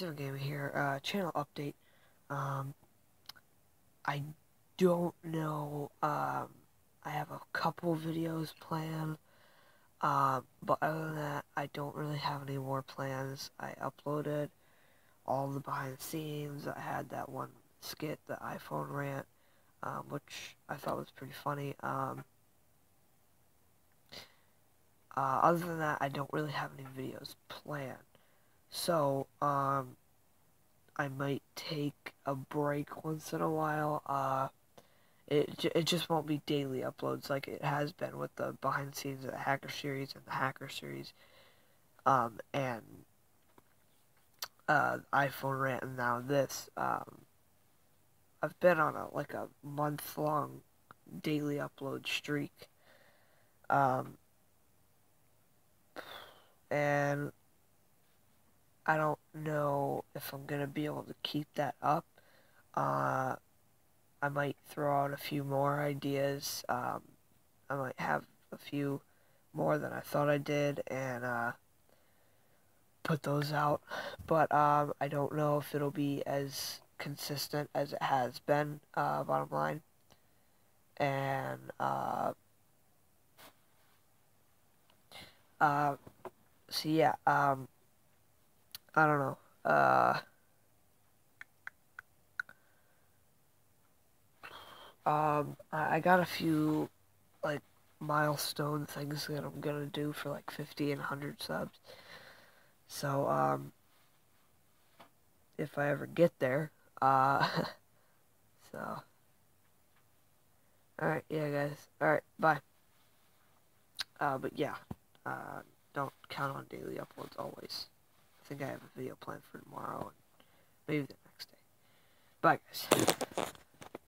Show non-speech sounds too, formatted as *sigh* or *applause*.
Different game here. Uh, channel update. Um, I don't know. Um, I have a couple videos planned. Uh, but other than that, I don't really have any more plans. I uploaded all the behind the scenes. I had that one skit, the iPhone rant, um, which I thought was pretty funny. Um, uh, other than that, I don't really have any videos planned. So, um, I might take a break once in a while. Uh, it, it just won't be daily uploads like it has been with the behind the scenes of the Hacker series and the Hacker series. Um, and uh, iPhone rant and now this. Um, I've been on a like a month long daily upload streak. Um, and I don't know if I'm gonna be able to keep that up. Uh, I might throw out a few more ideas. Um, I might have a few more than I thought I did, and uh, put those out. But um, I don't know if it'll be as consistent as it has been. Uh, bottom line, and uh, uh, so yeah, um, I don't know. Uh, um, I got a few, like, milestone things that I'm gonna do for, like, 50 and 100 subs. So, um, if I ever get there, uh, *laughs* so, alright, yeah, guys, alright, bye. Uh, but yeah, uh, don't count on daily uploads always. I think I have a video planned for tomorrow and maybe the next day. Bye, guys.